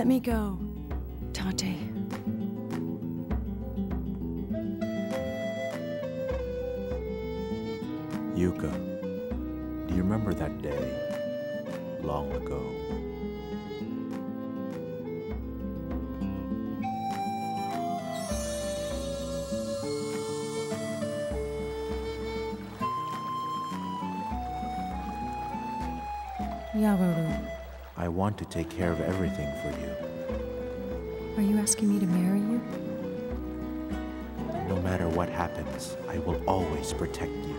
Let me go, Tate. Yuka, do you remember that day long ago? Yawaru, I want to take care of everything for you. are you asking me to marry you? No matter what happens, I will always protect you.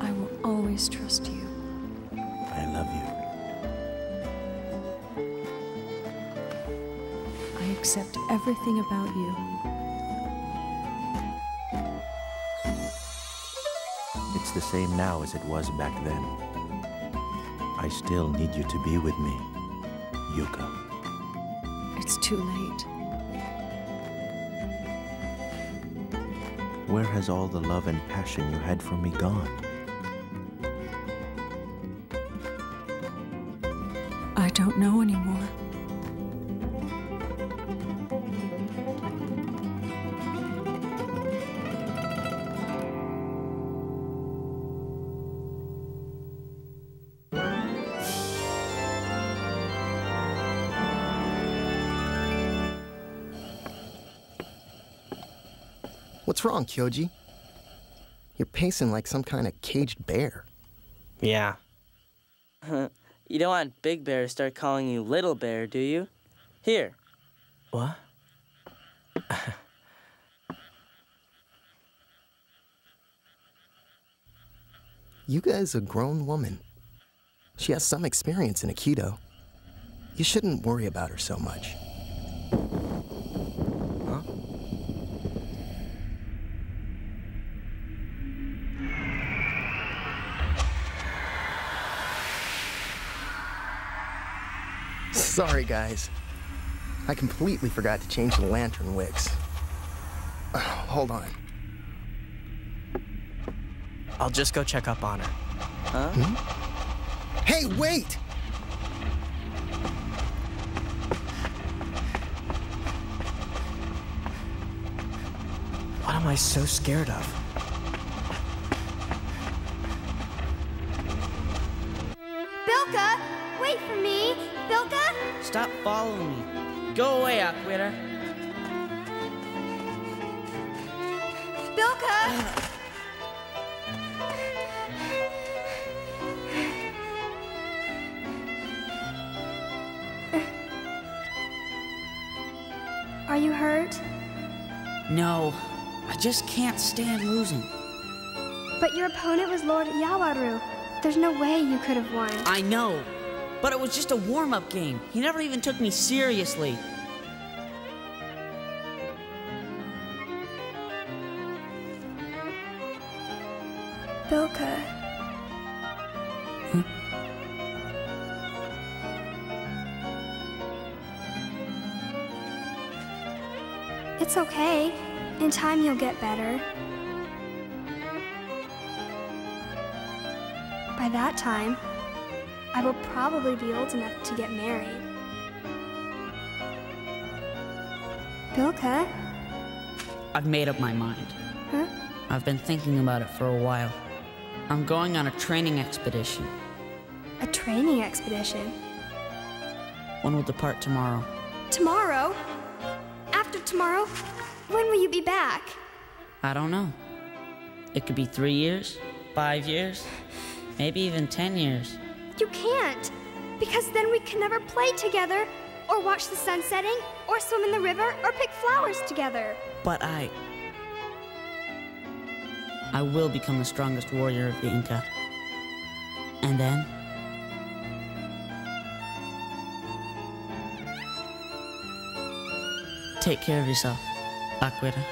I will always trust you. I love you. I accept everything about you. It's the same now as it was back then. I still need you to be with me, Yuka. It's too late. Where has all the love and passion you had for me gone? I don't know anymore. Wrong, Kyoji? You're pacing like some kind of caged bear. Yeah. You don't want Big Bear to start calling you Little Bear, do you? Here, What? Yuka is a grown woman. She has some experience in Aikido. You shouldn't worry about her so much. Sorry, guys. I completely forgot to change the lantern wicks. Uh, hold on. I'll just go check up on her. huh? Hey, wait! What am I so scared of? Bilka, wait for me. Bilka? Stop following me. Go away, Aquita. Bilka! Ah. Are you hurt? No, I just can't stand losing. But your opponent was Lord Yawaru. There's no way you could have won. I know, but it was just a warm up game. He never even took me seriously. Bilka. Hmm? It's okay. In time, you'll get better. By that time, I will probably be old enough to get married. Bilka? I've made up my mind. Huh? I've been thinking about it for a while. I'm going on a training expedition. A training expedition. One will depart tomorrow. Tomorrow? After tomorrow? When will you be back? I don't know. It could be three years, five years, maybe even ten years. You can't, because then we can never play together, or watch the sun setting, or swim in the river, or pick flowers together. But I. I will become the strongest warrior of the Inca. And then. Take care of yourself, Aquita.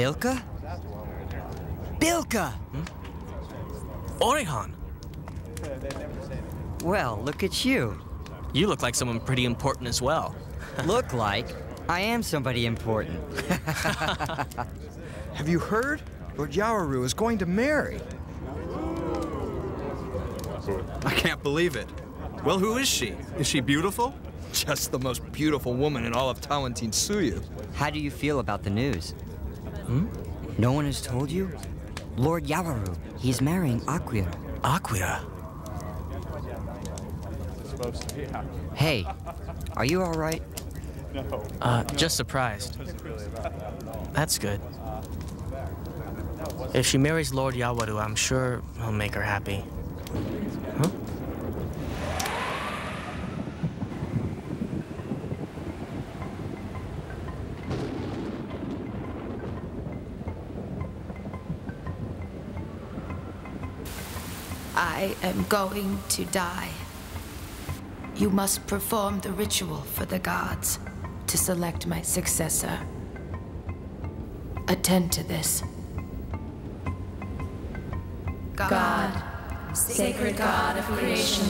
Bilka? Bilka! Hmm? Orihan, Well, look at you. you look like someone pretty important as well. Look like I am somebody important. Have you heard? Lord Yawaru is going to marry. I can't believe it. Well, who is she? Is she beautiful? Just the most beautiful woman in all of Tawantin Suyu. How do you feel about the news? Hmm? No one has told you? Lord Yawaru, he's marrying Akira. Akira. Hey, are you all right? No. Uh, just surprised. That's good. If she marries Lord Yawaru, I'm sure he'll make her happy. Huh? Am going to die. You must perform the ritual for the gods to select my successor. Attend to this. God, sacred God of creation,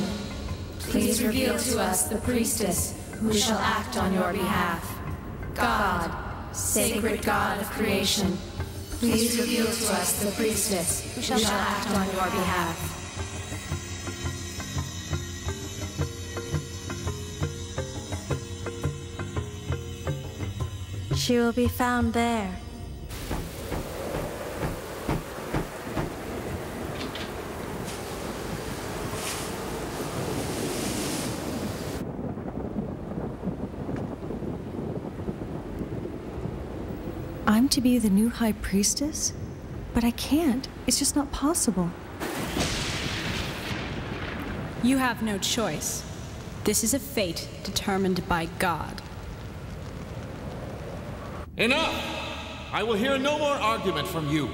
please reveal to us the priestess who shall act on your behalf. God, sacred God of creation, please reveal to us the priestess who shall act on your behalf. She will be found there. I'm to be the new High Priestess? But I can't. It's just not possible. You have no choice. This is a fate determined by God. Enough! I will hear no more argument from you.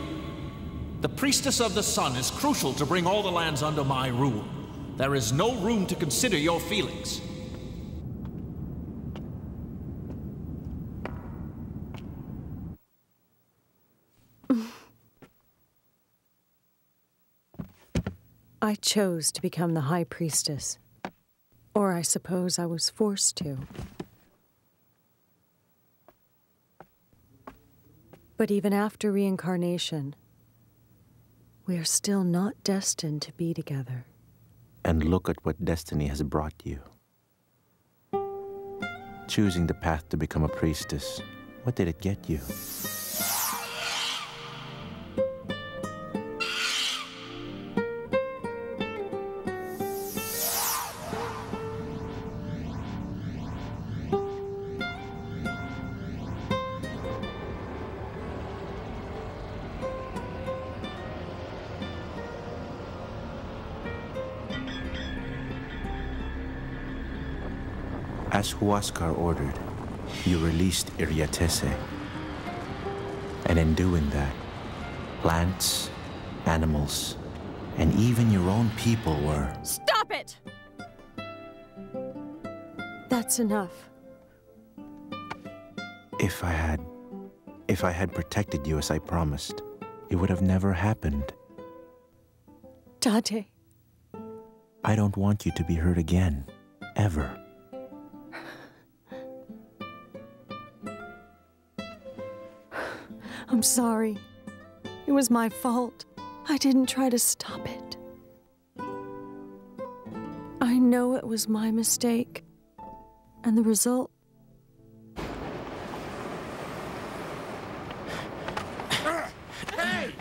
The priestess of the sun is crucial to bring all the lands under my rule. There is no room to consider your feelings. I chose to become the High Priestess. Or I suppose I was forced to. But even after reincarnation, we are still not destined to be together. And look at what destiny has brought you. Choosing the path to become a priestess, what did it get you? Huascar ordered, you released Iriatese. And in doing that, plants, animals, and even your own people were. Stop it! That's enough. If I had. If I had protected you as I promised, it would have never happened. Dante, I don't want you to be hurt again. Ever. I'm sorry. It was my fault. I didn't try to stop it. I know it was my mistake. And the result. Hey!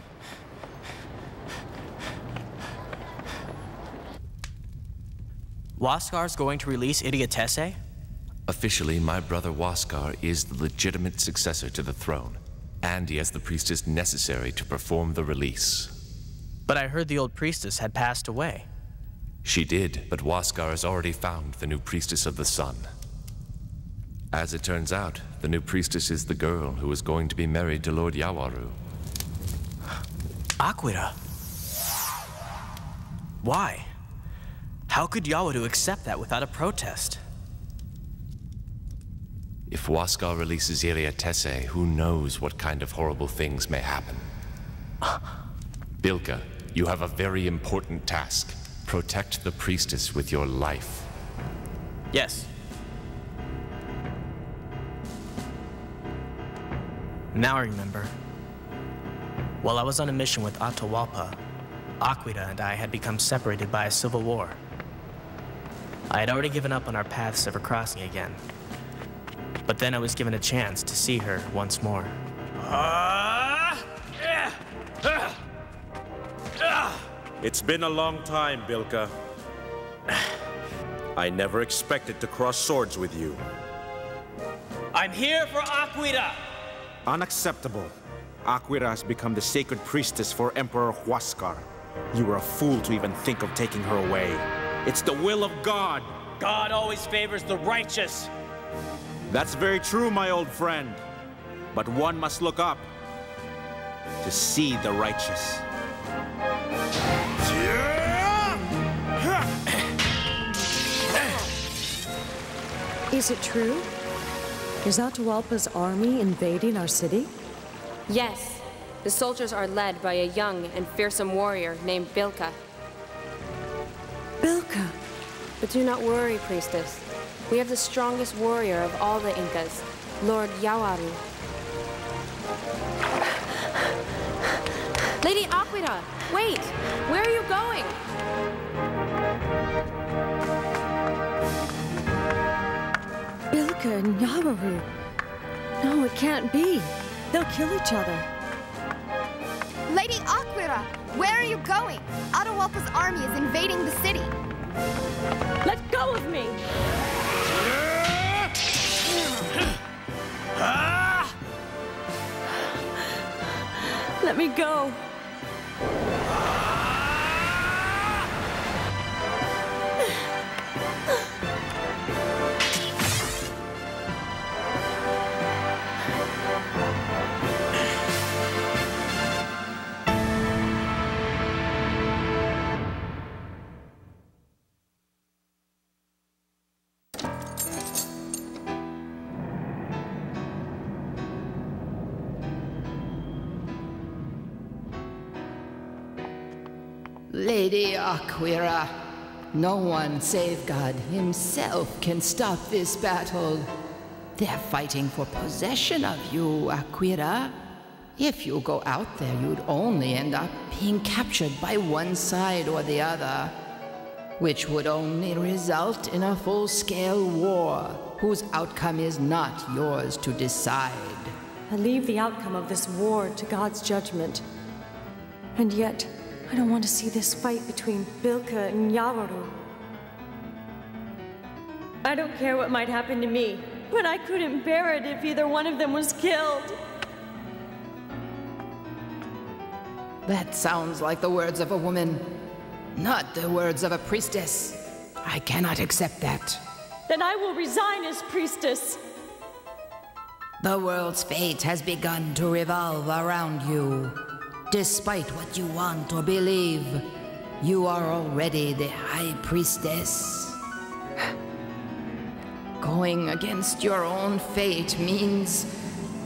Waskar's going to release Iriatese? Officially, my brother Waskar is the legitimate successor to the throne, and he has the priestess necessary to perform the release. But I heard the old priestess had passed away. She did, but Waskar has already found the new priestess of the sun. As it turns out, the new priestess is the girl who is going to be married to Lord Yawaru. Aquila. Why? How could Yawaru accept that without a protest? If Waskar releases Iriatese, who knows what kind of horrible things may happen. Bilka, you have a very important task. Protect the priestess with your life. Yes. Now I remember. While I was on a mission with Atahualpa, Aquita and I had become separated by a civil war. I had already given up on our paths ever crossing again. But then I was given a chance to see her once more. It's been a long time, Bilka. I never expected to cross swords with you. I'm here for Aquita! Unacceptable. Aquita has become the sacred priestess for Emperor Huascar. You were a fool to even think of taking her away. It's the will of God. God always favors the righteous. That's very true, my old friend. But one must look up to see the righteous. Is it true? Is Atahualpa's army invading our city? Yes. The soldiers are led by a young and fearsome warrior named Bilka. Bilka? But do not worry, priestess. We have the strongest warrior of all the Incas, Lord Yawaru. Lady Aquita, wait! Where are you going? Bilka and Yawaru. No, it can't be. They'll kill each other. Lady Aquita, where are you going? Atahualpa's army is invading the city. Let go of me! Let me go. Aquira, no one save God himself can stop this battle. They're fighting for possession of you, Aquira. If you go out there, you'd only end up being captured by one side or the other, which would only result in a full scale war whose outcome is not yours to decide. I leave the outcome of this war to God's judgment. And yet, I don't want to see this fight between Bilka and Yawaru. I don't care what might happen to me, but I couldn't bear it if either one of them was killed. That sounds like the words of a woman, not the words of a priestess. I cannot accept that. Then I will resign as priestess. The world's fate has begun to revolve around you. Despite what you want or believe, you are already the High Priestess. Going against your own fate means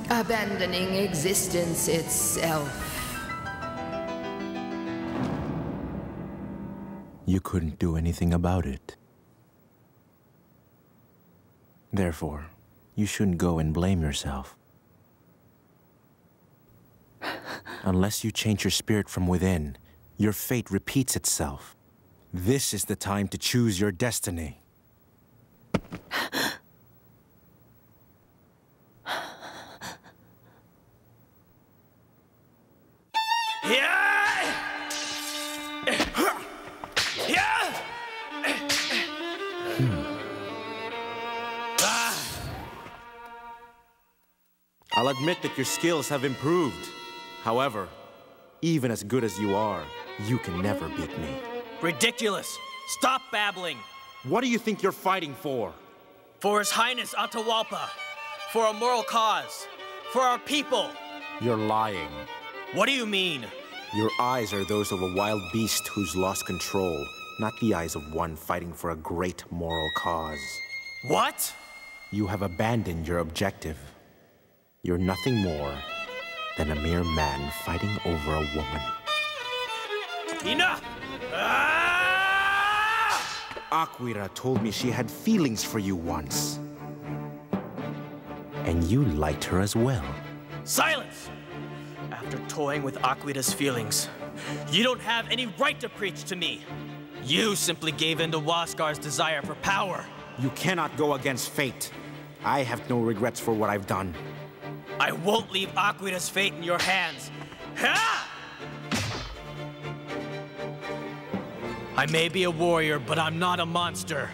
abandoning existence itself. You couldn't do anything about it. Therefore, you shouldn't go and blame yourself. Unless you change your spirit from within, your fate repeats itself. This is the time to choose your destiny. Hmm. I'll admit that your skills have improved. However, even as good as you are, you can never beat me. Ridiculous! Stop babbling! What do you think you're fighting for? For His Highness Atahualpa. For a moral cause. For our people. You're lying. What do you mean? Your eyes are those of a wild beast who's lost control, not the eyes of one fighting for a great moral cause. What? You have abandoned your objective. You're nothing more than a mere man fighting over a woman. Enough! Ah! Aquira told me she had feelings for you once. And you liked her as well. Silence! After toying with Aquita's feelings, you don't have any right to preach to me. You simply gave in to Waskar's desire for power. You cannot go against fate. I have no regrets for what I've done. I won't leave Aquita's fate in your hands. Ha! I may be a warrior, but I'm not a monster.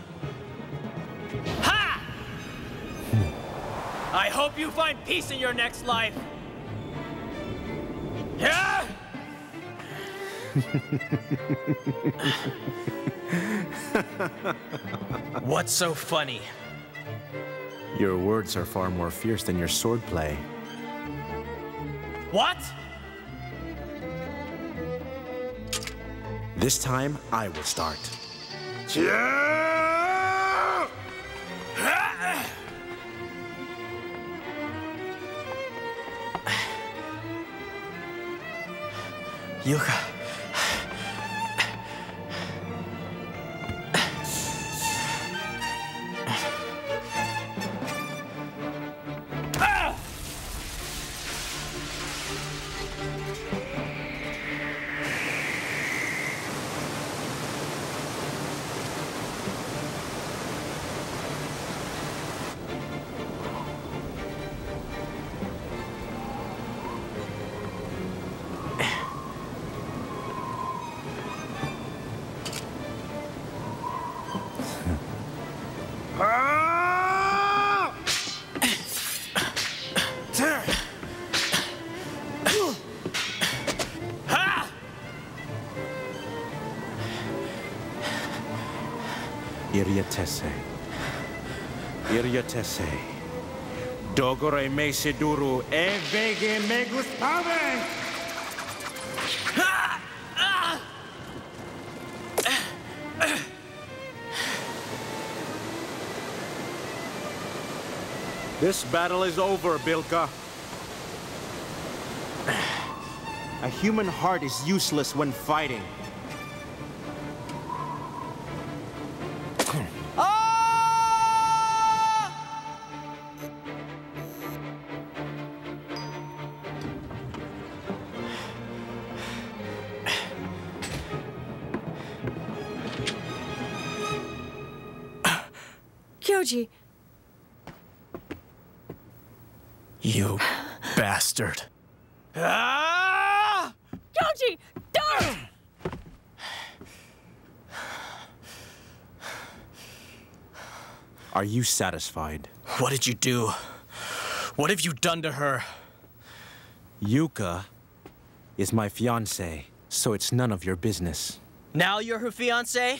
Ha! Hmm. I hope you find peace in your next life. Yeah! What's so funny? Your words are far more fierce than your swordplay. What? This time, I will start. Yuka. Dogore me seduru e vege me gustave! This battle is over, Bilka. A human heart is useless when fighting. Are you satisfied? What did you do? What have you done to her? Yuka is my fiancée, so it's none of your business. Now you're her fiance?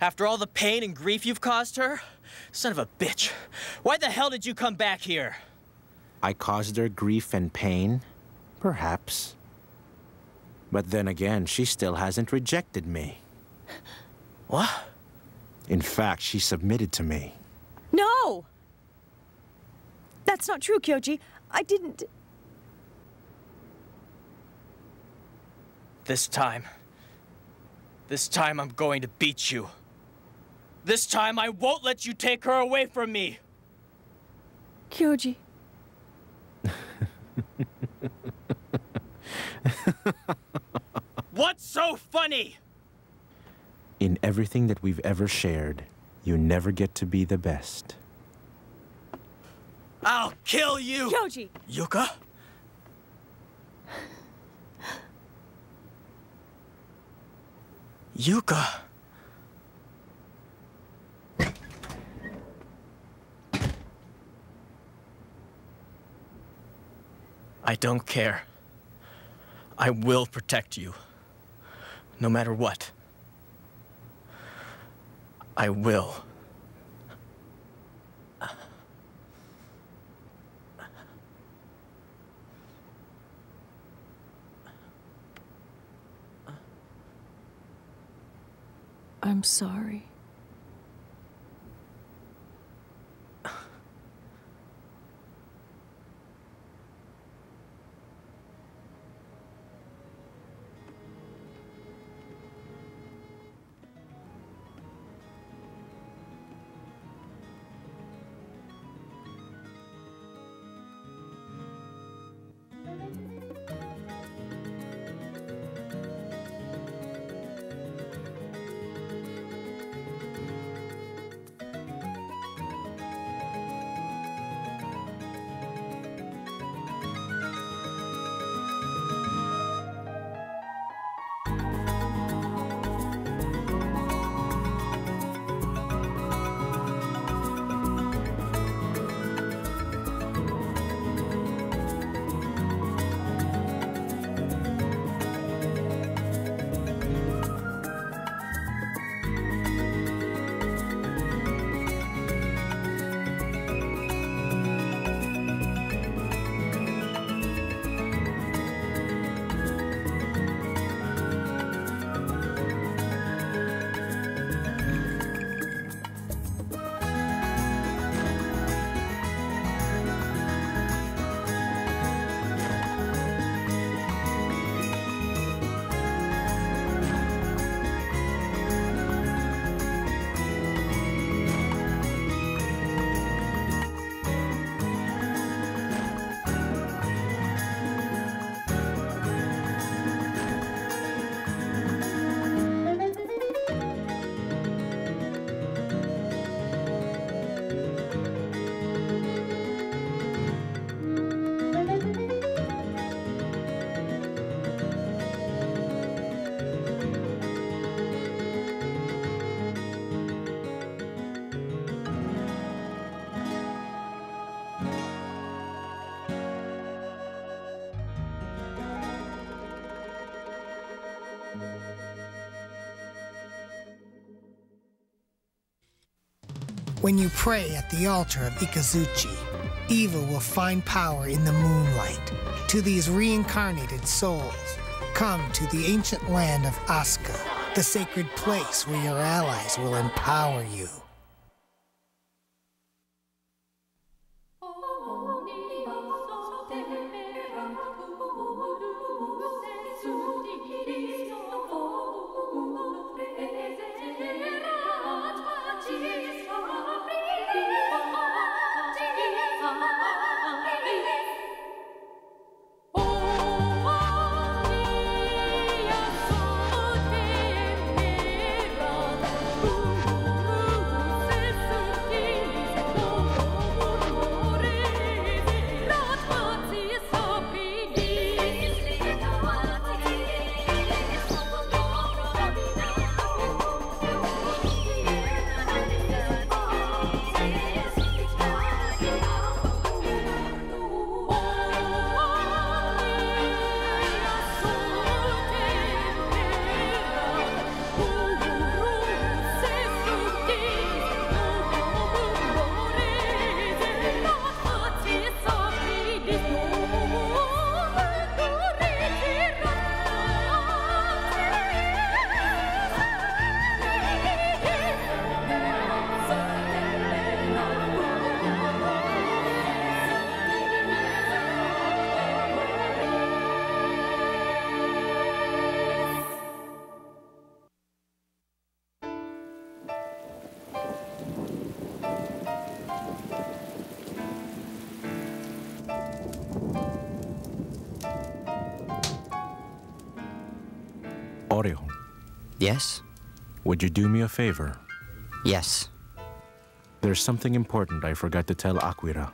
After all the pain and grief you've caused her? Son of a bitch. Why the hell did you come back here? I caused her grief and pain? Perhaps. But then again, she still hasn't rejected me. What? In fact, she submitted to me. No! That's not true, Kyoji. I didn't. This time. This time I'm going to beat you. This time I won't let you take her away from me. Kyoji. What's so funny? In everything that we've ever shared, you never get to be the best. I'll kill you! Kyoji! Yuka? Yuka. I don't care. I will protect you. No matter what. I will. I'm sorry. When you pray at the altar of Ikazuchi, evil will find power in the moonlight. To these reincarnated souls, come to the ancient land of Asuka, the sacred place where your allies will empower you. Yes? would you do me a favor? Yes. There's something important I forgot to tell Aquira.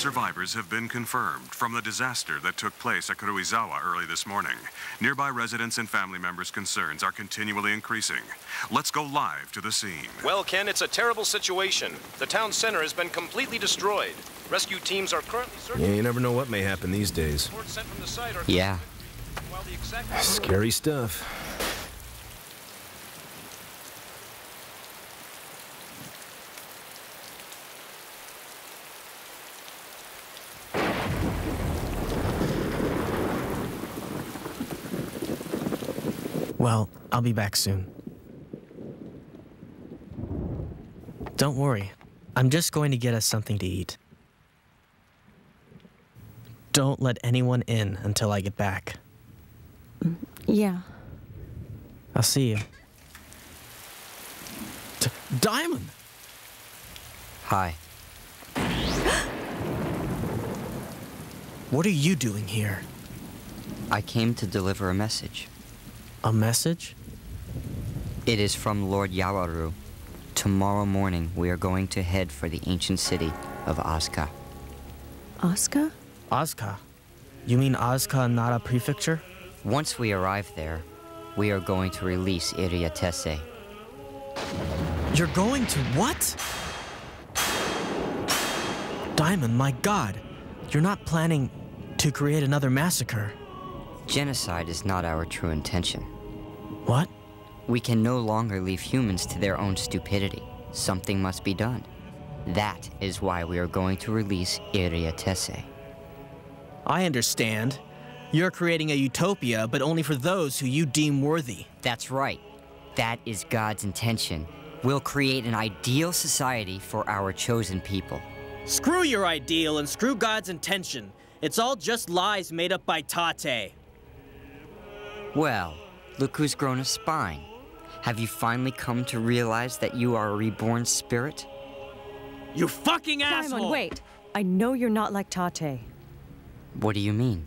Survivors have been confirmed from the disaster that took place at Karuizawa early this morning. Nearby residents and family members' concerns are continually increasing. Let's go live to the scene. Well, Ken, it's a terrible situation. The town center has been completely destroyed. Rescue teams are currently searching. Yeah, you never know what may happen these days. Reports sent from the site are Yeah. while the exact Scary stuff. Well, I'll be back soon. Don't worry. I'm just going to get us something to eat. Don't let anyone in until I get back. Yeah. I'll see you. D- Daimon! Hi. What are you doing here? I came to deliver a message. A message? It is from Lord Yawaru. Tomorrow morning, we are going to head for the ancient city of Asuka. Asuka? Asuka? You mean Asuka Nara Prefecture? Once we arrive there, we are going to release Iriatese. You're going to what? Daimon, my god. You're not planning to create another massacre. Genocide is not our true intention. What? We can no longer leave humans to their own stupidity. Something must be done. That is why we are going to release Iriatese. I understand. You're creating a utopia, but only for those who you deem worthy. That's right. That is God's intention. We'll create an ideal society for our chosen people. Screw your ideal and screw God's intention. It's all just lies made up by Tate. Well, look who's grown a spine. Have you finally come to realize that you are a reborn spirit? You fucking asshole! Daimon, wait. I know you're not like Tate. What do you mean?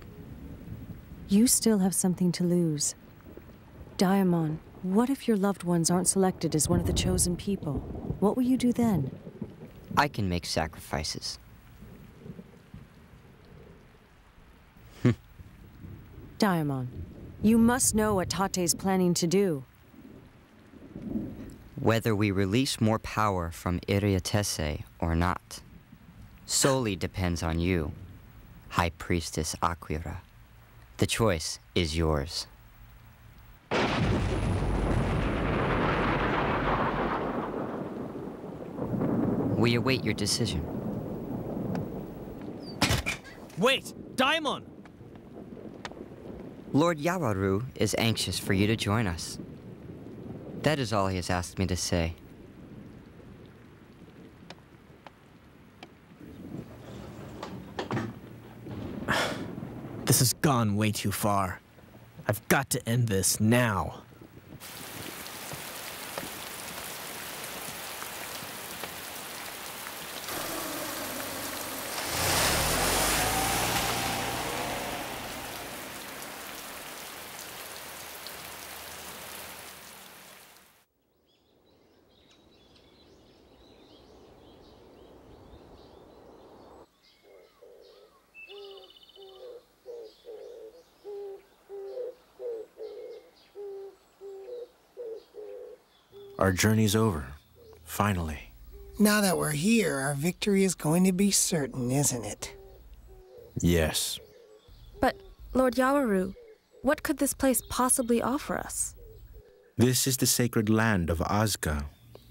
You still have something to lose. Daimon, what if your loved ones aren't selected as one of the chosen people? What will you do then? I can make sacrifices. Daimon, you must know what Tate's planning to do. Whether we release more power from Iriatese or not solely depends on you, High Priestess Aquira. The choice is yours. We await your decision. Wait! Daimon! Lord Yawaru is anxious for you to join us. That is all he has asked me to say. This has gone way too far. I've got to end this now. Our journey's over. Finally. Now that we're here, our victory is going to be certain, isn't it? Yes. But, Lord Yawaru, what could this place possibly offer us? This is the sacred land of Azka.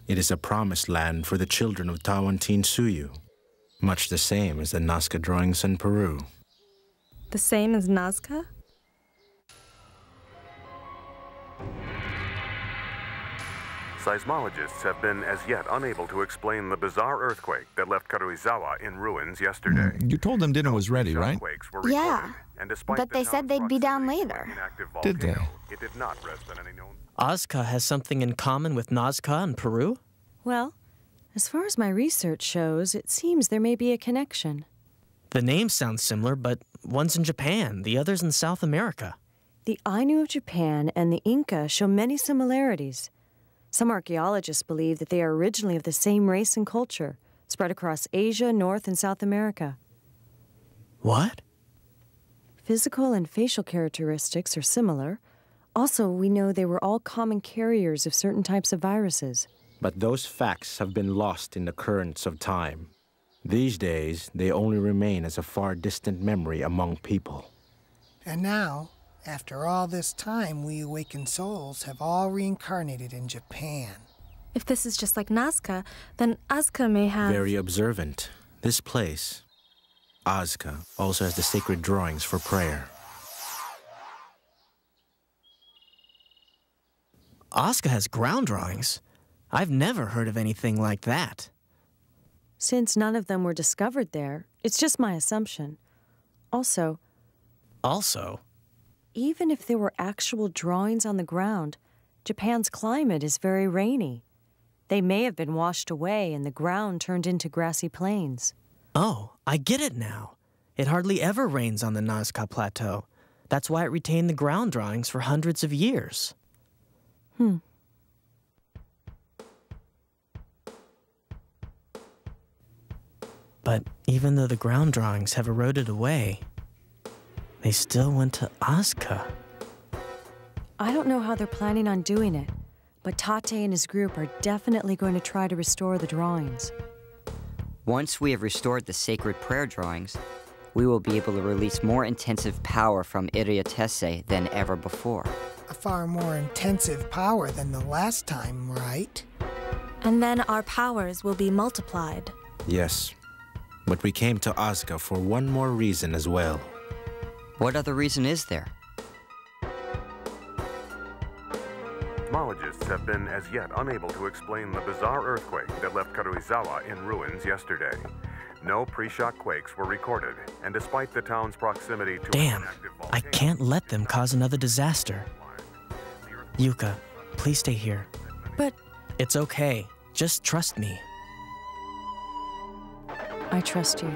It is a promised land for the children of Tawantinsuyu, much the same as the Nazca drawings in Peru. The same as Nazca? Seismologists have been as yet unable to explain the bizarre earthquake that left Karuizawa in ruins yesterday. You told them dinner was ready, right? Yeah, And despite but the they said they'd be down later. Did they? It did not rest on any known Azka has something in common with Nazca and Peru? Well, as far as my research shows, it seems there may be a connection. The names sound similar, but one's in Japan, the other's in South America. The Ainu of Japan and the Inca show many similarities. Some archaeologists believe that they are originally of the same race and culture, spread across Asia, North, and South America. What? Physical and facial characteristics are similar. Also, we know they were all common carriers of certain types of viruses. But those facts have been lost in the currents of time. These days, they only remain as a far distant memory among people. And now, after all this time, we awakened souls have all reincarnated in Japan. If this is just like Nazca, then Azka may have. Very observant. This place, Azka, also has the sacred drawings for prayer. Azka has ground drawings. I've never heard of anything like that. Since none of them were discovered there, it's just my assumption. Also, Also, even if there were actual drawings on the ground, Japan's climate is very rainy. They may have been washed away and the ground turned into grassy plains. oh, I get it now. It hardly ever rains on the Nazca Plateau. That's why it retained the ground drawings for hundreds of years. Hmm. But even though the ground drawings have eroded away, they still went to Azka. I don't know how they're planning on doing it, but Tate and his group are definitely going to try to restore the drawings. Once we have restored the sacred prayer drawings, we will be able to release more intensive power from Iriatese than ever before. A far more intensive power than the last time, right? And then our powers will be multiplied. Yes. But we came to Azka for one more reason as well. What other reason is there? Seismologists have been as yet unable to explain the bizarre earthquake that left Karuizawa in ruins yesterday. No pre-shock quakes were recorded, and despite the town's proximity to Damn, I can't let them cause another disaster. Yuka, please stay here. But It's okay. Just trust me. I trust you.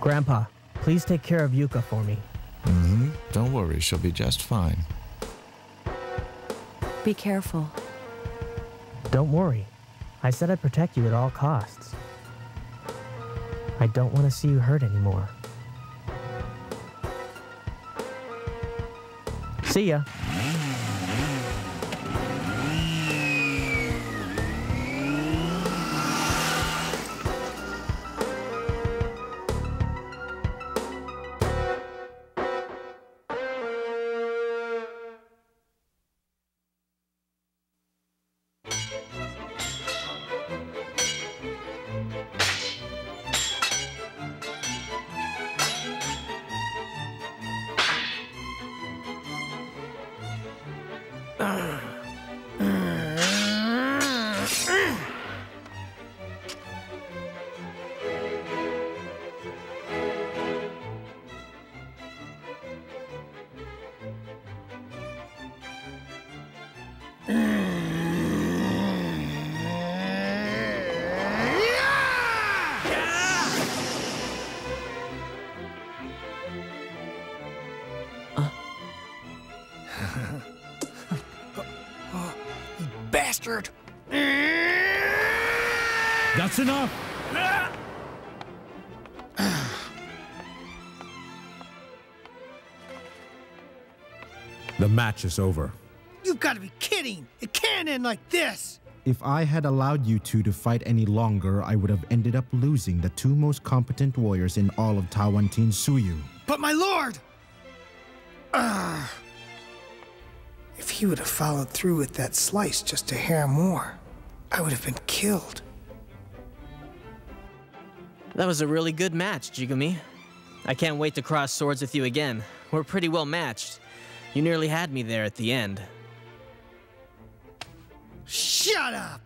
Grandpa, please take care of Yuka for me. Mm-hmm. Don't worry, she'll be just fine. Be careful. Don't worry. I said I'd protect you at all costs. I don't want to see you hurt anymore. See ya. Match is over. You've got to be kidding! It can't end like this! If I had allowed you two to fight any longer, I would have ended up losing the two most competent warriors in all of Tawantin Suyu. But my lord! Ah. If he would have followed through with that slice just a hair more, I would have been killed. That was a really good match, Jigumi. I can't wait to cross swords with you again. We're pretty well matched. You nearly had me there at the end. Shut up!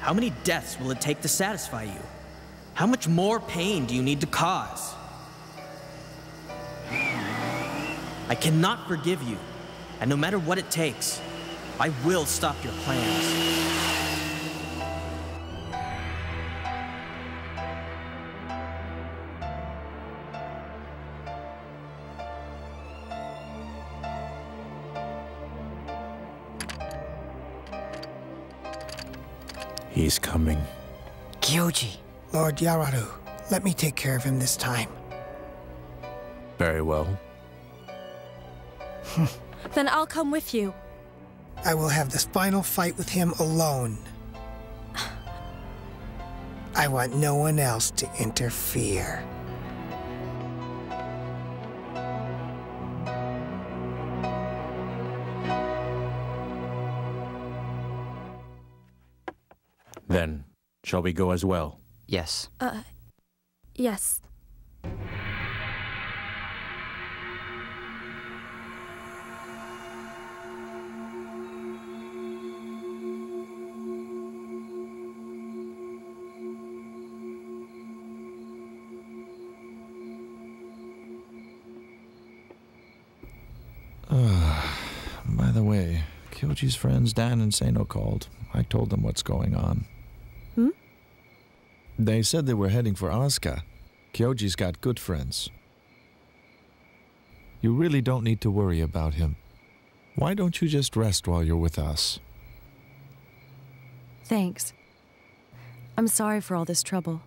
How many deaths will it take to satisfy you? How much more pain do you need to cause? I cannot forgive you, and no matter what it takes, I will stop your plans. He's coming. Kyoji. Lord Yawaru, let me take care of him this time. Very well. Then I'll come with you. I will have this final fight with him alone. I want no one else to interfere. Shall we go as well? Yes. Uh, yes. By the way, Kyoji's friends Dan and Seno called. I told them what's going on. They said they were heading for Asuka. Kyoji's got good friends. You really don't need to worry about him. Why don't you just rest while you're with us? Thanks. I'm sorry for all this trouble.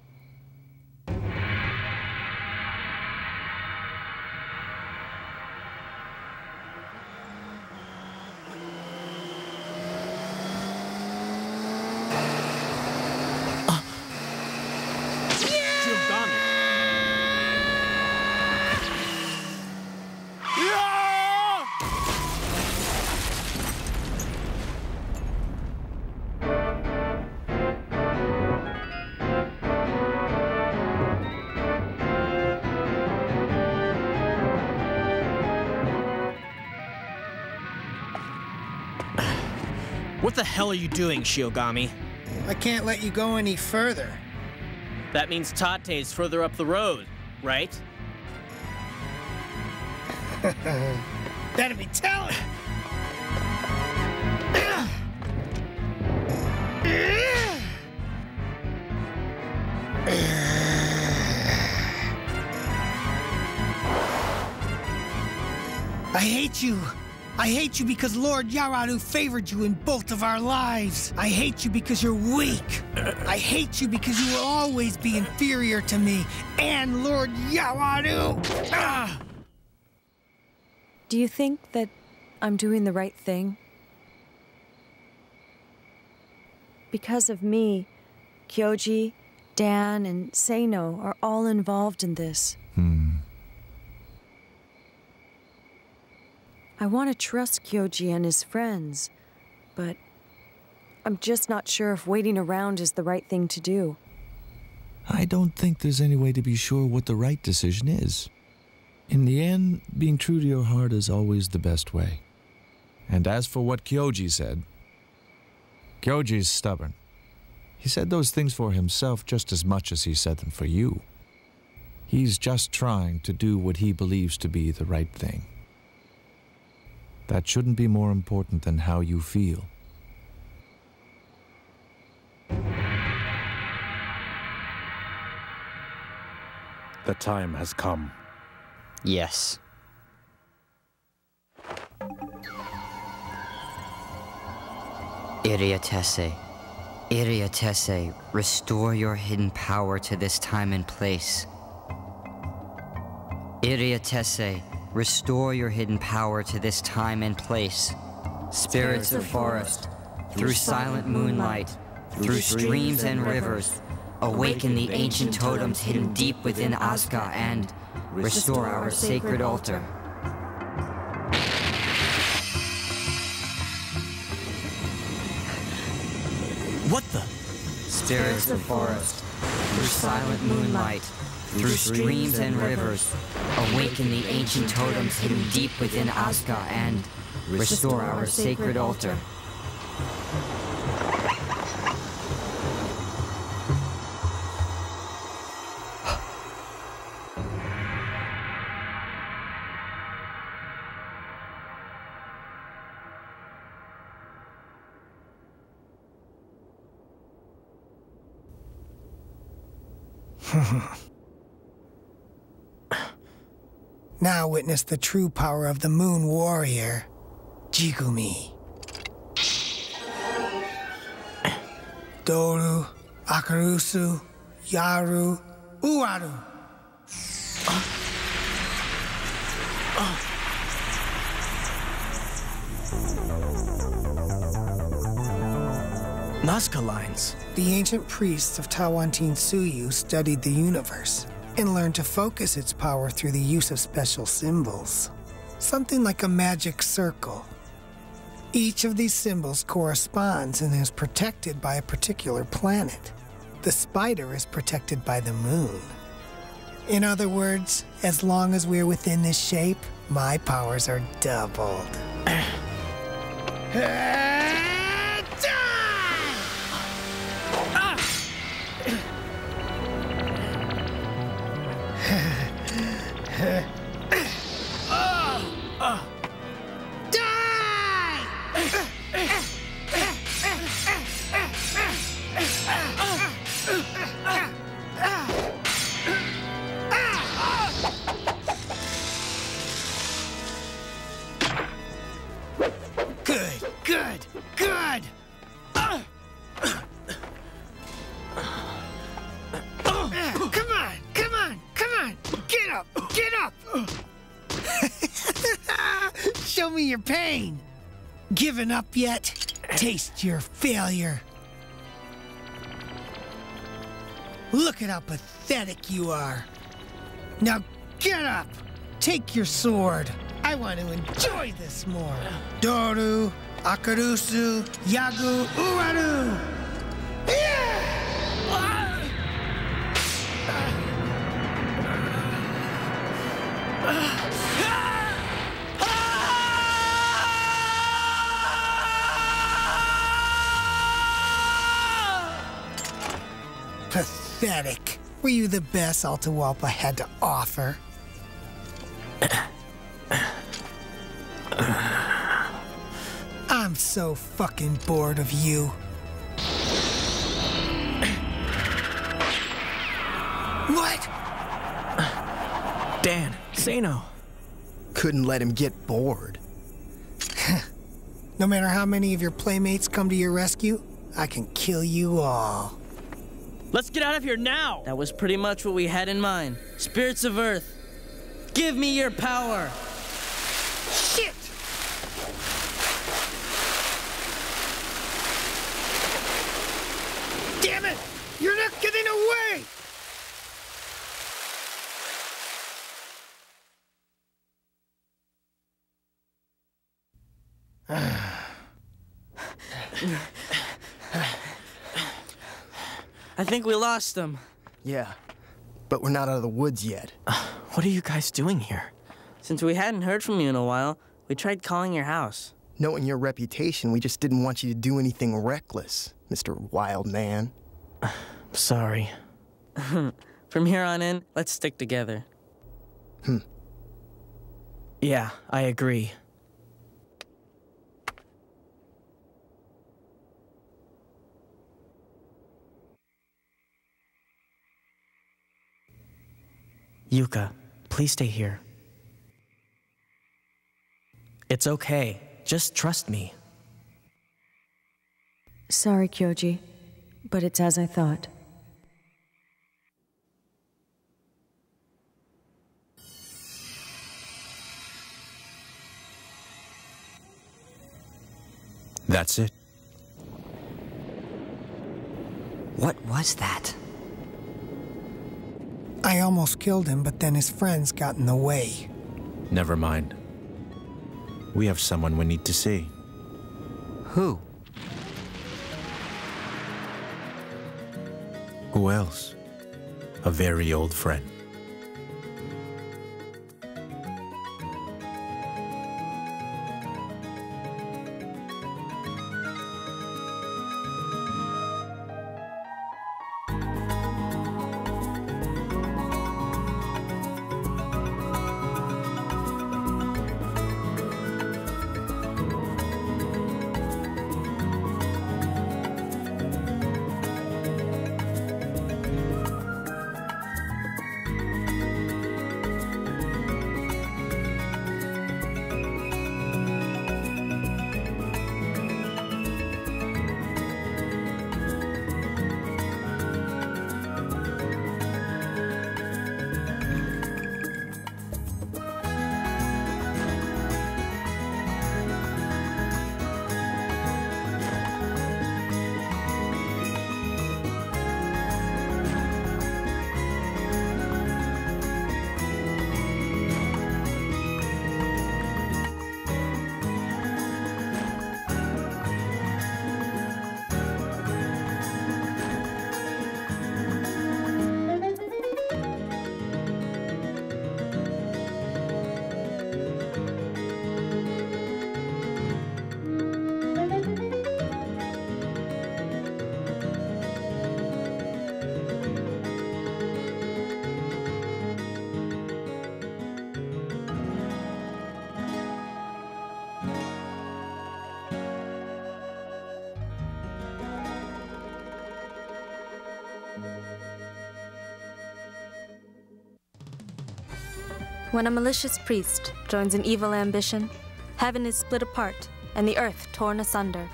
The hell are you doing, Shiogami? I can't let you go any further. That means Tate's further up the road, right? Better be telling. I hate you. I hate you because Lord Yawaru favored you in both of our lives. I hate you because you're weak. I hate you because you will always be inferior to me and Lord Yawaru. Ah! Do you think that I'm doing the right thing? Because of me, Kyoji, Dan, and Seino are all involved in this. Hmm. I want to trust Kyoji and his friends, but I'm just not sure if waiting around is the right thing to do. I don't think there's any way to be sure what the right decision is. In the end, being true to your heart is always the best way. And as for what Kyoji said, Kyoji's stubborn. He said those things for himself just as much as he said them for you. He's just trying to do what he believes to be the right thing. That shouldn't be more important than how you feel. The time has come. Yes. Iriatese, Iriatese, restore your hidden power to this time and place. Iriatese, restore your hidden power to this time and place. Spirits of forest, through silent moonlight, through streams and rivers, awaken the ancient totems hidden deep within Azka and restore our sacred altar. What the? Spirits of forest, through silent moonlight, through streams and rivers, awaken the ancient totems hidden deep within Azka and restore our sacred altar. Witness the true power of the Moon Warrior, Jigumi. Doru, Akarusu, Yaru, Uaru. Nazca lines. The ancient priests of Tawantin Suyu studied the universe and learn to focus its power through the use of special symbols. Something like a magic circle. Each of these symbols corresponds and is protected by a particular planet. The spider is protected by the moon. In other words, as long as we're within this shape, my powers are doubled. Good, Given up yet? Taste your failure. Look at how pathetic you are. Now get up! Take your sword. I want to enjoy this more. Doru, Akarusu, Yagu, Uaru! Were you the best Atahualpa had to offer? I'm so fucking bored of you. what? Dan, Zeno. Couldn't let him get bored. no matter how many of your playmates come to your rescue, I can kill you all. Let's get out of here now! That was pretty much what we had in mind. Spirits of Earth, give me your power! Shit! Damn it! You're not getting away! I think we lost them. Yeah, but we're not out of the woods yet. What are you guys doing here? Since we hadn't heard from you in a while, we tried calling your house. Knowing your reputation, we just didn't want you to do anything reckless, Mr. Wild Man. Sorry. From here on in, let's stick together. Hmm. Yeah, I agree. Yuka, please stay here. It's okay. Just trust me. Sorry, Kyoji, but it's as I thought. That's it. What was that? I almost killed him, but then his friends got in the way. Never mind. We have someone we need to see. Who? Who else? A very old friend. When a malicious priest joins an evil ambition, heaven is split apart and the earth torn asunder.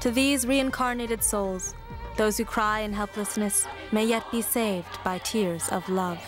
To these reincarnated souls, those who cry in helplessness may yet be saved by tears of love.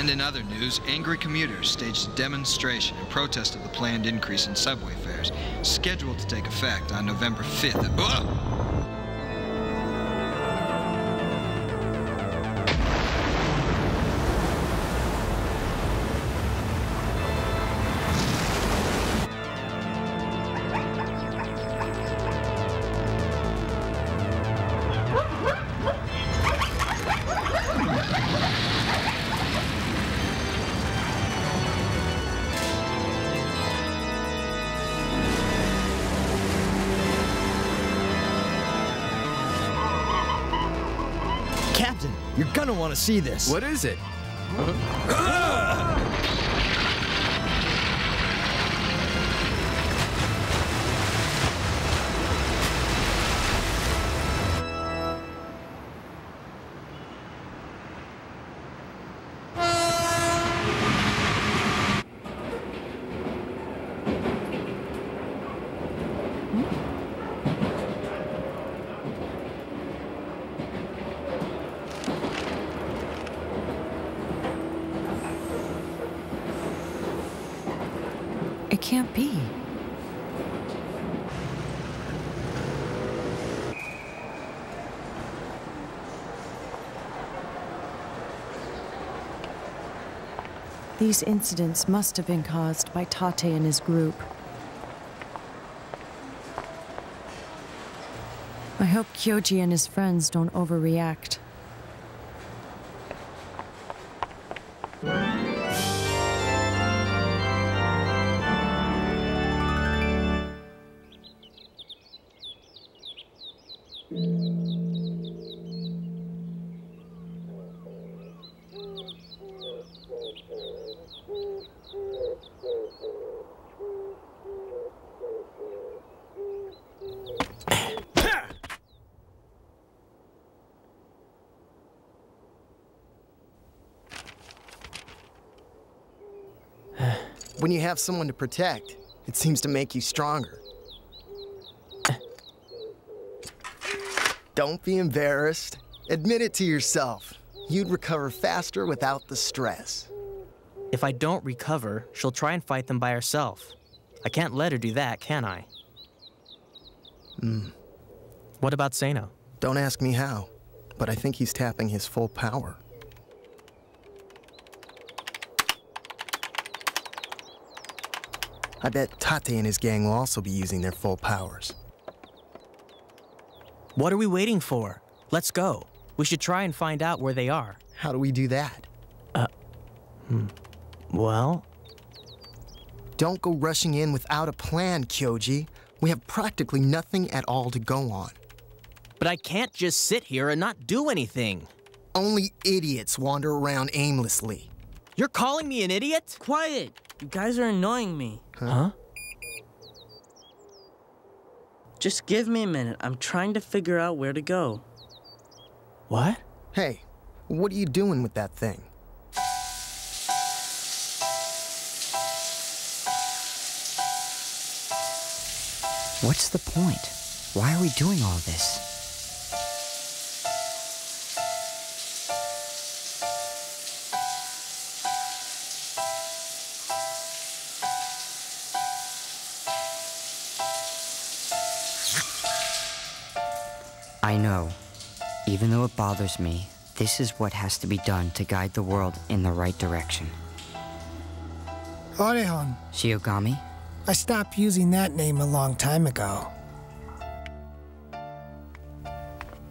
And in other news, angry commuters staged a demonstration in protest of the planned increase in subway fares, scheduled to take effect on November 5th. At! Want to see this. What is it? It can't be. These incidents must have been caused by Tate and his group. I hope Kyoji and his friends don't overreact. When you have someone to protect, it seems to make you stronger. Don't be embarrassed. Admit it to yourself. You'd recover faster without the stress. If I don't recover, she'll try and fight them by herself. I can't let her do that, can I? Hmm. What about Sano? Don't ask me how, but I think he's tapping his full power. I bet Tate and his gang will also be using their full powers. What are we waiting for? Let's go. We should try and find out where they are. How do we do that? Uh, hmm. Well, Don't go rushing in without a plan, Kyoji. We have practically nothing at all to go on. but I can't just sit here and not do anything. Only idiots wander around aimlessly. You're calling me an idiot? Quiet! You guys are annoying me. Huh? Just give me a minute. I'm trying to figure out where to go. What? Hey, what are you doing with that thing? What's the point? Why are we doing all this? Even though it bothers me, this is what has to be done to guide the world in the right direction. Orehon, Shiogami? I stopped using that name a long time ago.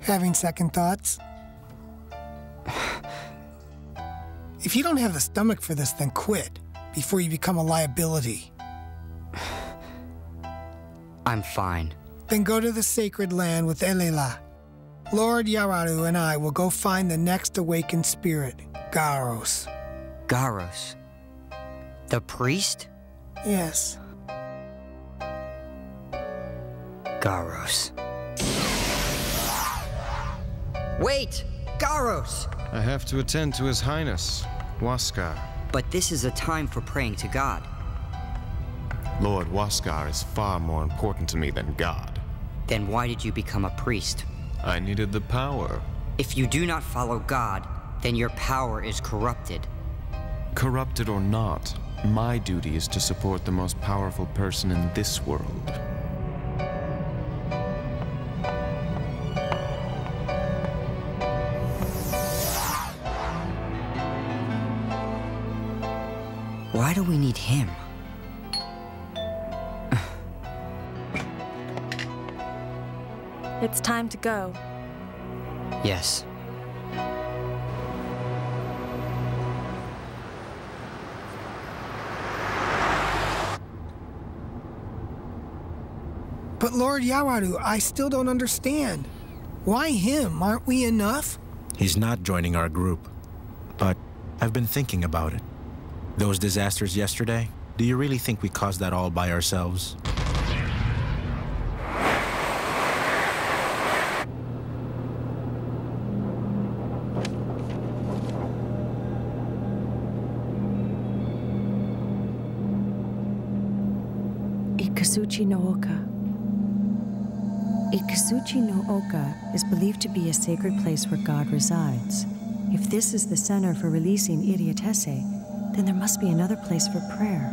Having second thoughts? if you don't have the stomach for this, then quit before you become a liability. I'm fine. Then go to the sacred land with Elela. Lord Yawaru and I will go find the next awakened spirit, Garos. Garos. The priest? Yes. Garos. Wait! Garos! I have to attend to His Highness, Huascar. But this is a time for praying to God. Lord Huascar is far more important to me than God. Then why did you become a priest? I needed the power. If you do not follow God, then your power is corrupted. Corrupted or not, my duty is to support the most powerful person in this world. Why do we need him? It's time to go. Yes. But Lord Yawaru, I still don't understand. Why him? Aren't we enough? He's not joining our group. But I've been thinking about it. Those disasters yesterday, do you really think we caused that all by ourselves? Ikazuchi no Oka. Ikazuchi no Oka is believed to be a sacred place where God resides. If this is the center for releasing Iriatese, then there must be another place for prayer.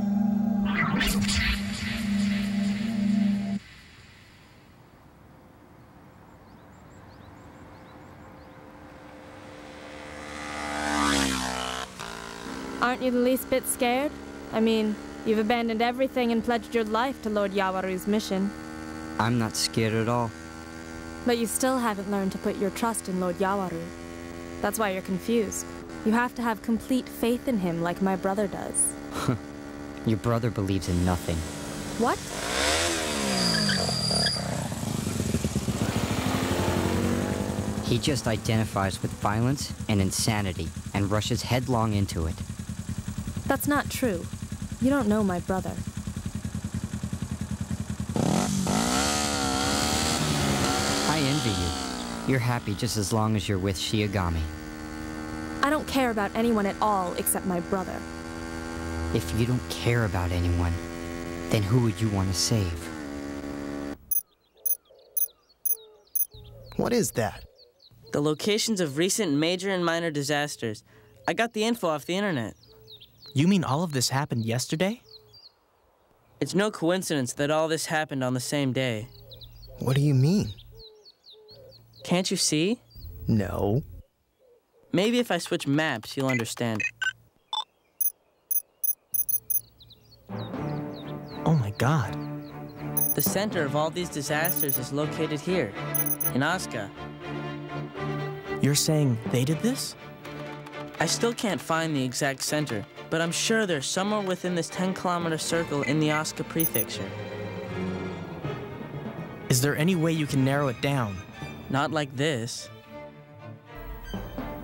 Aren't you the least bit scared? I mean, you've abandoned everything and pledged your life to Lord Yawaru's mission. I'm not scared at all. But you still haven't learned to put your trust in Lord Yawaru. That's why you're confused. You have to have complete faith in him like my brother does. Your brother believes in nothing. What? He just identifies with violence and insanity and rushes headlong into it. That's not true. You don't know my brother. I envy you. You're happy just as long as you're with Shiogami. I don't care about anyone at all except my brother. If you don't care about anyone, then who would you want to save? What is that? The locations of recent major and minor disasters. I got the info off the internet. You mean all of this happened yesterday? It's no coincidence that all this happened on the same day. What do you mean? Can't you see? No. Maybe if I switch maps, you'll understand. Oh my god. The center of all these disasters is located here, in Asuka. You're saying they did this? I still can't find the exact center, but I'm sure they're somewhere within this 10 kilometer circle in the Asuka prefecture. Is there any way you can narrow it down? Not like this.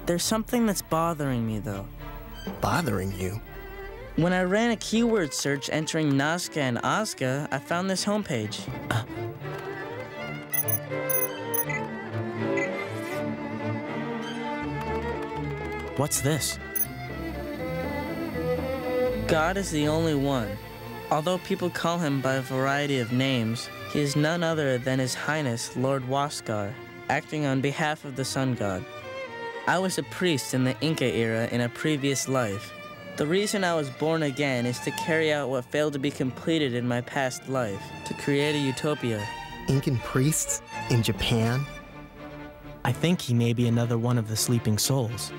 There's something that's bothering me, though. Bothering you? When I ran a keyword search entering Nazca and Asuka, I found this homepage. Uh. What's this? God is the only one. Although people call him by a variety of names, he is none other than His Highness Lord Huascar, acting on behalf of the Sun God. I was a priest in the Inca era in a previous life. The reason I was born again is to carry out what failed to be completed in my past life, to create a utopia. Incan priests? In Japan? I think he may be another one of the sleeping souls.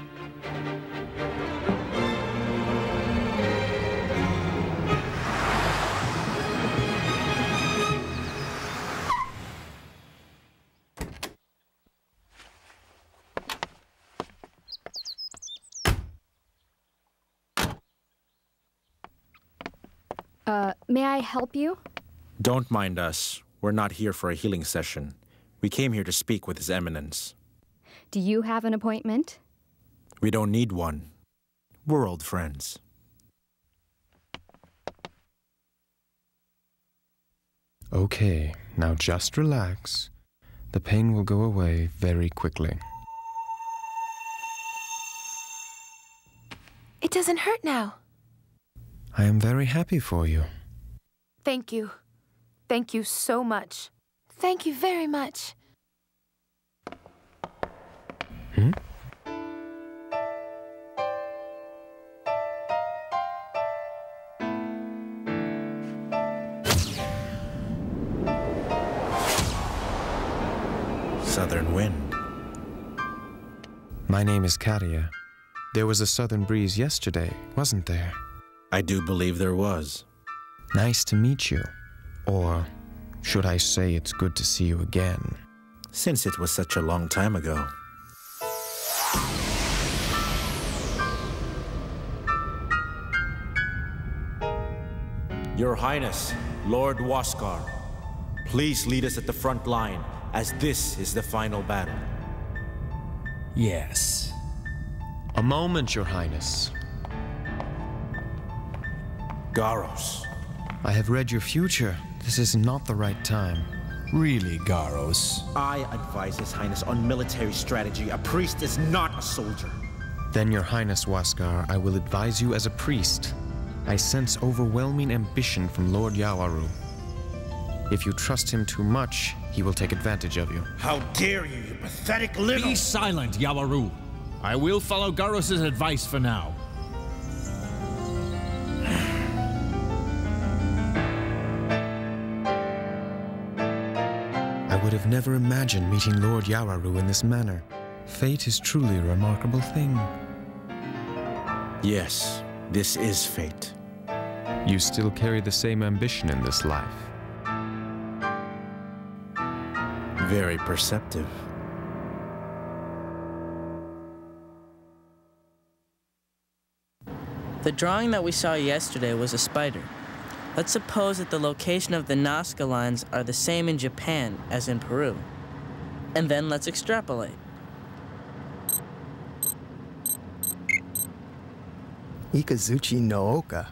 Uh, may I help you? Don't mind us. We're not here for a healing session. We came here to speak with His Eminence. Do you have an appointment? We don't need one. We're old friends. Okay, now just relax. The pain will go away very quickly. It doesn't hurt now. I am very happy for you. Thank you. Thank you so much. Thank you very much. Southern wind. My name is Karia. There was a southern breeze yesterday, wasn't there? I do believe there was. Nice to meet you. Or should I say it's good to see you again? Since it was such a long time ago. Your Highness, Lord Huascar, please lead us at the front line, as this is the final battle. Yes. A moment, Your Highness. Garros. I have read your future. This is not the right time. Really, Garros? I advise His Highness on military strategy. A priest is not a soldier. Then, Your Highness Huascar, I will advise you as a priest. I sense overwhelming ambition from Lord Yawaru. If you trust him too much, he will take advantage of you. How dare you, you pathetic little... Be silent, Yawaru. I will follow Garros' advice for now. I would have never imagined meeting Lord Yawaru in this manner. Fate is truly a remarkable thing. Yes, this is fate. You still carry the same ambition in this life. Very perceptive. The drawing that we saw yesterday was a spider. Let's suppose that the location of the Nazca lines are the same in Japan as in Peru. And then let's extrapolate. Ikazuchi no Oka.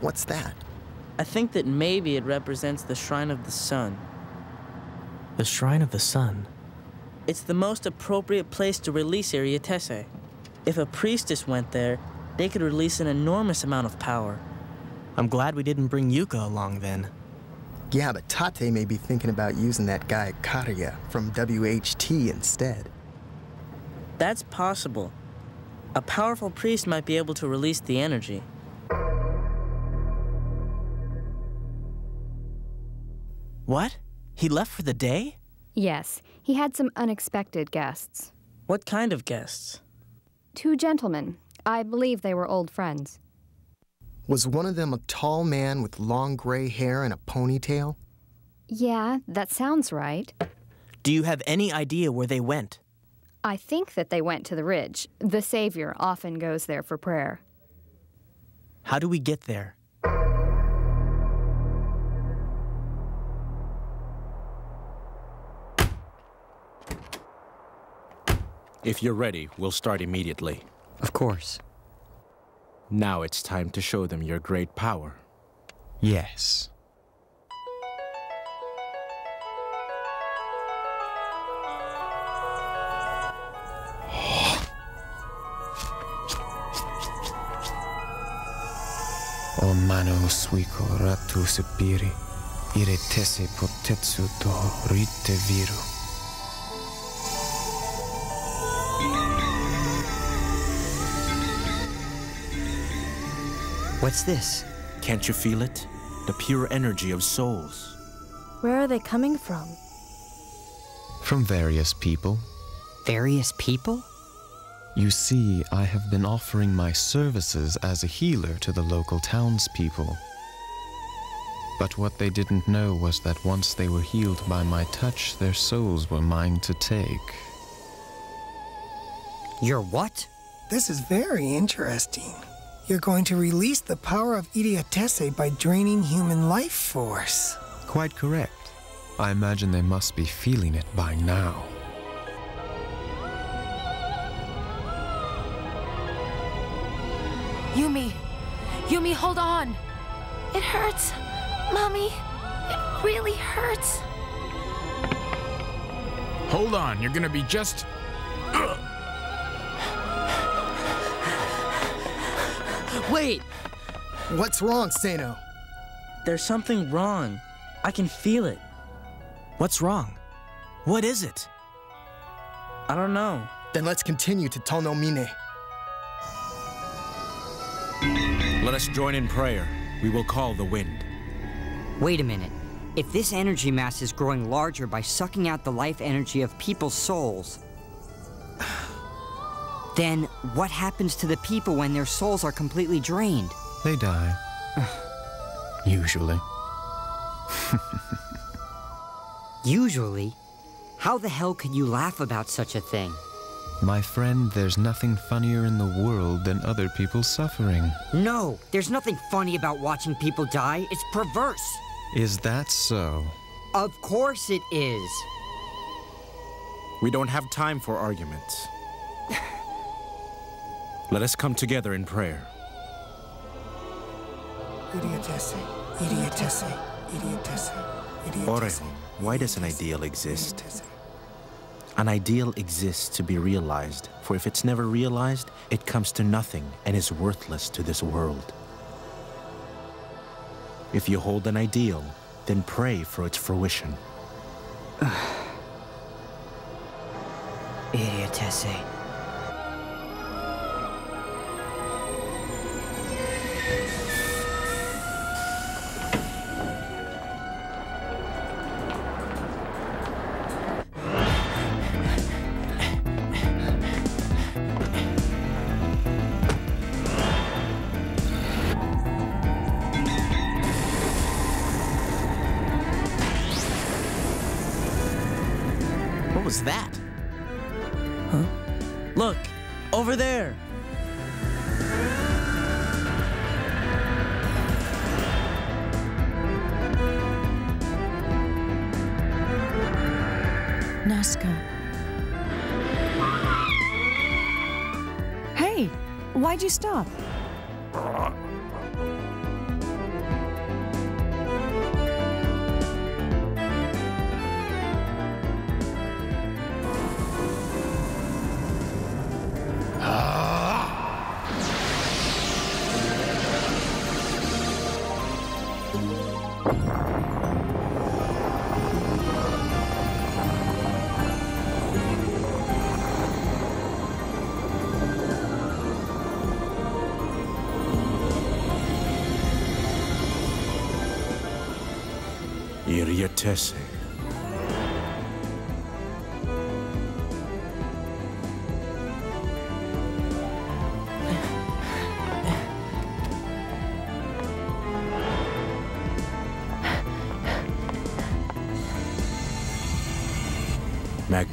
What's that? I think that maybe it represents the Shrine of the Sun. The Shrine of the Sun? It's the most appropriate place to release Iriatese. If a priestess went there, they could release an enormous amount of power. I'm glad we didn't bring Yuka along then. Yeah, but Tate may be thinking about using that guy Karia from WHT instead. That's possible. A powerful priest might be able to release the energy. What? He left for the day? Yes, he had some unexpected guests. What kind of guests? Two gentlemen. I believe they were old friends. Was one of them a tall man with long gray hair and a ponytail? Yeah, that sounds right. Do you have any idea where they went? I think that they went to the ridge. The Savior often goes there for prayer. How do we get there? If you're ready, we'll start immediately. Of course. Now it's time to show them your great power. Yes. O mano suiko ratu sepiri, ire tese potetsu do rite viru. What's this? Can't you feel it? The pure energy of souls. Where are they coming from? From various people. Various people? You see, I have been offering my services as a healer to the local townspeople. But what they didn't know was that once they were healed by my touch, their souls were mine to take. Your what? This is very interesting. You're going to release the power of Iriatese by draining human life force. Quite correct. I imagine they must be feeling it by now. Yumi! Yumi, hold on! It hurts! Mommy! It really hurts! Hold on, you're gonna be just. Wait! What's wrong, Seno? There's something wrong. I can feel it. What's wrong? What is it? I don't know. Then let's continue to Tono Mine. Let us join in prayer. We will call the wind. Wait a minute. If this energy mass is growing larger by sucking out the life energy of people's souls, then what happens to the people when their souls are completely drained? They die. Usually. Usually? How the hell could you laugh about such a thing? My friend, there's nothing funnier in the world than other people suffering. No, there's nothing funny about watching people die. It's perverse. Is that so? Of course it is. We don't have time for arguments. Let us come together in prayer. Idiotesse, idiotesse, idiotesse, idiotesse. Orejo, why does an ideal exist? An ideal exists to be realized, for if it's never realized, it comes to nothing and is worthless to this world. If you hold an ideal, then pray for its fruition. Idiotesse.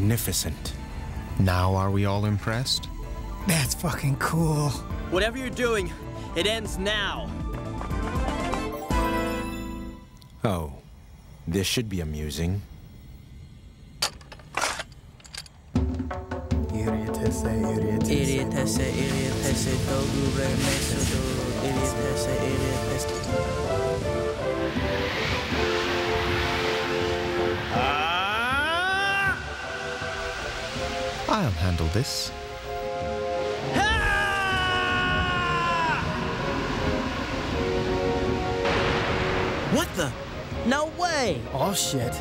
Magnificent. Now are we all impressed? That's fucking cool. Whatever you're doing, it ends now. Oh, this should be amusing. I'll handle this. What the? No way! Oh shit.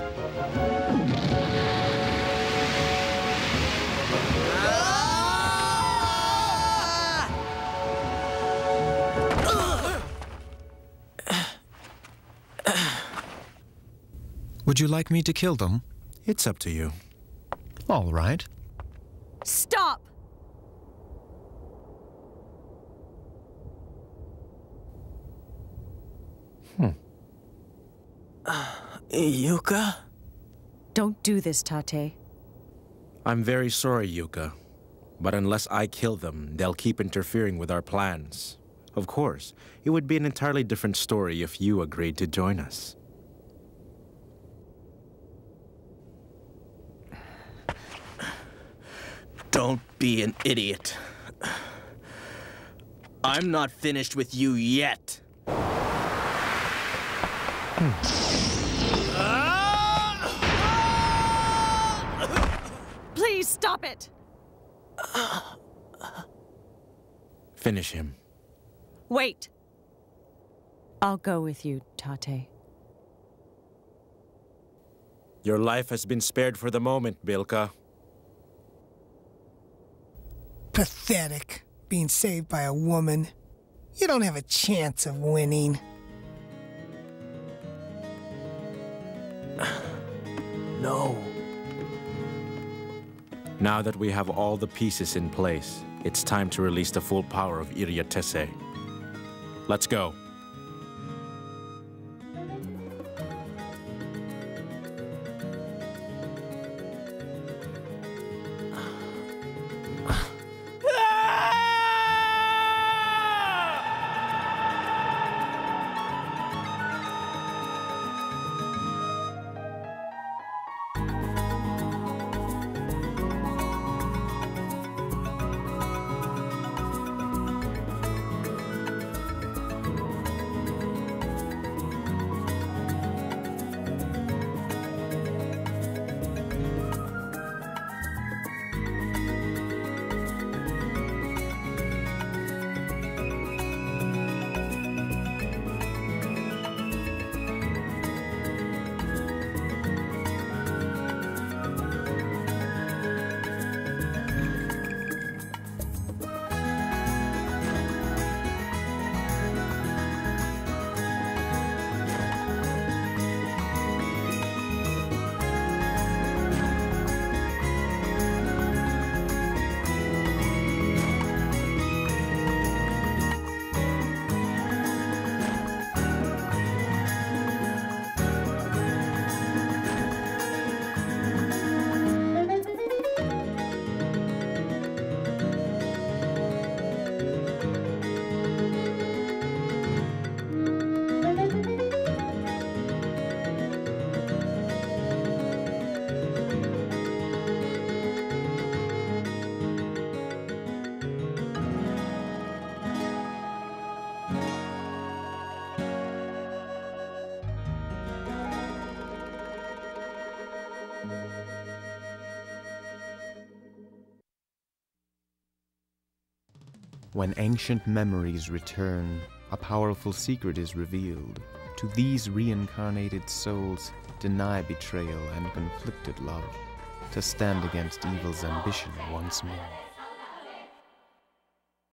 Would you like me to kill them? It's up to you. All right. Stop! Hmm. Yuka? Don't do this, Tate. I'm very sorry, Yuka. But unless I kill them, they'll keep interfering with our plans. Of course, it would be an entirely different story if you agreed to join us. Don't be an idiot. I'm not finished with you yet. Please stop it! Finish him. Wait. I'll go with you, Tate. Your life has been spared for the moment, Bilka. Pathetic, being saved by a woman. You don't have a chance of winning. No. Now that we have all the pieces in place, it's time to release the full power of Iriatese. Let's go. When ancient memories return, a powerful secret is revealed. To these reincarnated souls, deny betrayal and conflicted love, to stand against evil's ambition once more.